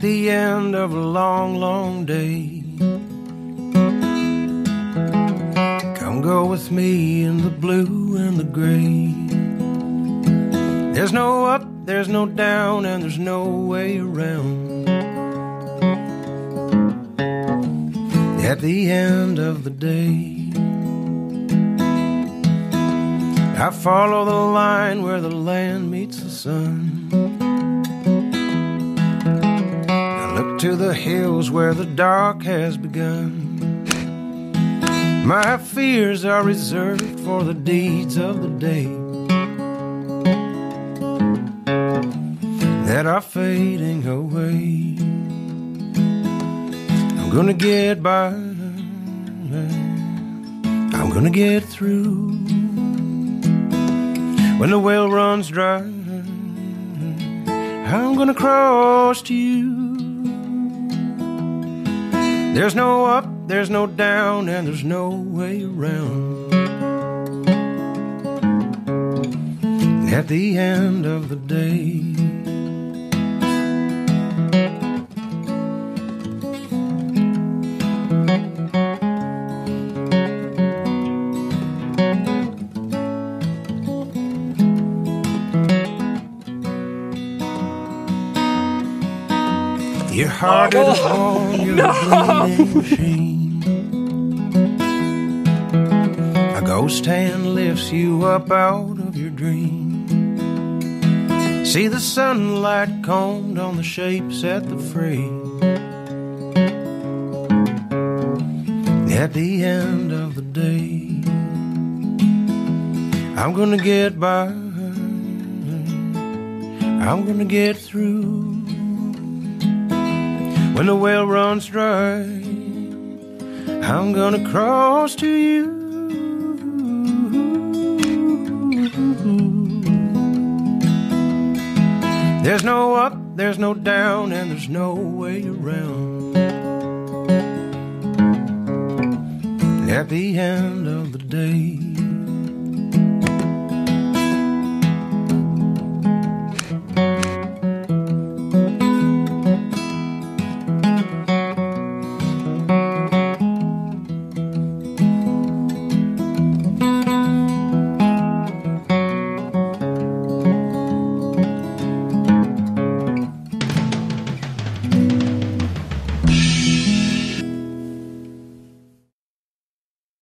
the end of a long, long day. Come go with me in the blue and the gray. There's no up, there's no down, and there's no way around. At the end of the day. I follow the line where the land meets the sun. To the hills where the dark has begun. My fears are reserved for the deeds of the day that are fading away. I'm gonna get by, I'm gonna get through when the well runs dry. I'm gonna cross to you. There's no up, there's no down, and there's no way around. At the end of the day. You're harder to oh, hold, you're a bleeding machine. A ghost hand lifts you up out of your dream. See the sunlight combed on the shapes at the frame. At the end of the day, I'm gonna get by. I'm gonna get through. When the well runs dry, I'm gonna cross to you. There's no up, there's no down, and there's no way around. At the end of the day.